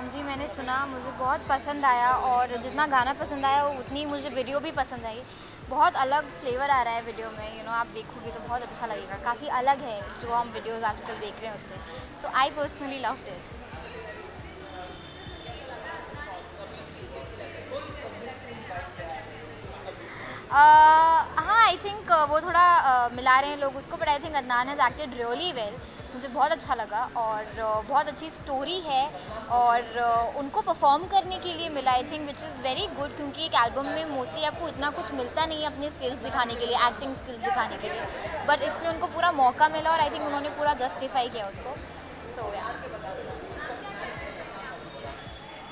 हाँ जी मैंने सुना मुझे बहुत पसंद आया और जितना गाना पसंद आया वो उतनी मुझे वीडियो भी पसंद आई। बहुत अलग फ्लेवर आ रहा है वीडियो में यू नो आप देखोगे तो बहुत अच्छा लगेगा। काफ़ी अलग है जो हम वीडियोस आजकल देख रहे हैं उससे। तो आई पर्सनली लव इट हाँ आई थिंक वो थोड़ा uh, मिला रहे हैं लोग उसको but I think Adnan has acted really well मुझे बहुत अच्छा लगा और बहुत अच्छी स्टोरी है और उनको परफॉर्म करने के लिए मिला I think which is very good क्योंकि एक एल्बम में मोस्टली आपको इतना कुछ मिलता नहीं है अपनी स्किल्स दिखाने के लिए एक्टिंग स्किल्स दिखाने के लिए। बट इसमें उनको पूरा मौका मिला और आई थिंक उन्होंने पूरा जस्टिफाई किया उसको। सो so, या yeah.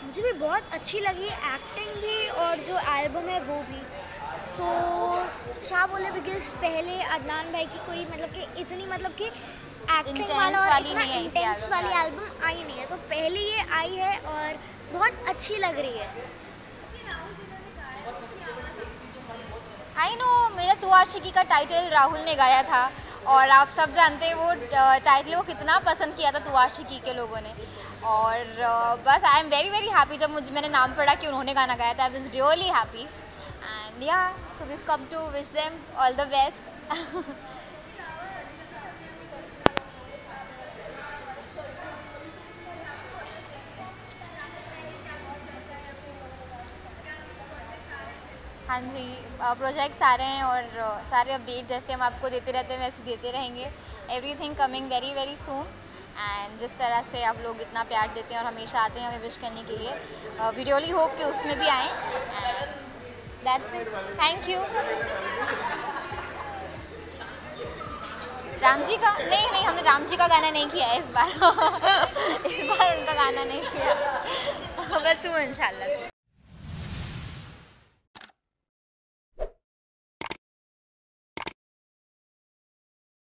मुझे भी बहुत अच्छी लगी एक्टिंग भी और जो एल्बम है वो भी। सो so, क्या बोले बिकॉज़ पहले अदनान भाई की कोई मतलब कि इतनी मतलब कि एक्टिंग वाला और इतना इंटेंस वाली एल्बम आई नहीं है। तो पहले ये आई है और बहुत अच्छी लग रही है। आई नो मेरा तू आशिकी का टाइटल राहुल ने गाया था और आप सब जानते हैं वो टाइटल को कितना पसंद किया था तू आशिकी के लोगों ने। और बस I am very very happy जब मुझे मैंने नाम पढ़ा कि उन्होंने गाना गाया था। I was really happy and yeah so we've come to wish them all the best. हाँ जी प्रोजेक्ट्स आ रहे हैं और सारे अपडेट जैसे हम आपको देते रहते हैं, वैसे देते रहेंगे। Everything coming very very soon and जिस तरह से आप लोग इतना प्यार देते हैं और हमेशा आते हैं हमें विश करने के लिए वीडियोली होप कि उसमें भी आएँ। And that's it thank you Ram ji का, नहीं नहीं, हमने राम जी का गाना नहीं किया इस बार। इस बार उनका गाना नहीं किया। बस हूँ से।